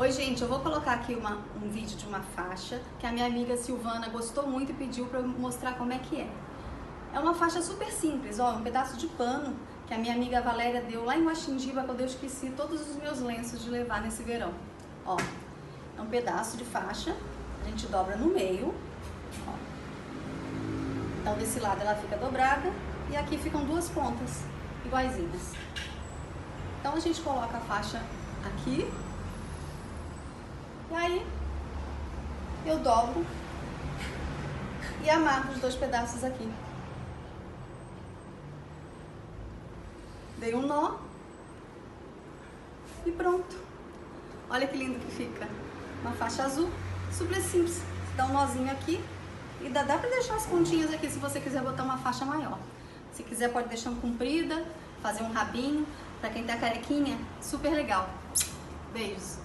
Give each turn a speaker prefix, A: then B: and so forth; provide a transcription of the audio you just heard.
A: Oi, gente, eu vou colocar aqui uma, um vídeo de uma faixa que a minha amiga Silvana gostou muito e pediu para eu mostrar como é que é. É uma faixa super simples, ó, um pedaço de pano que a minha amiga Valéria deu lá em Guaxindiba quando eu esqueci todos os meus lenços de levar nesse verão. Ó, é um pedaço de faixa, a gente dobra no meio, ó. Então desse lado ela fica dobrada e aqui ficam duas pontas iguaizinhas. Então a gente coloca a faixa aqui e aí eu dobro e amarro os dois pedaços aqui. Dei um nó e pronto. Olha que lindo que fica. Uma faixa azul, super simples. Dá um nozinho aqui e dá, dá pra deixar as pontinhas aqui se você quiser botar uma faixa maior. Se quiser pode deixar comprida, fazer um rabinho. Pra quem tá carequinha, super legal. Beijos.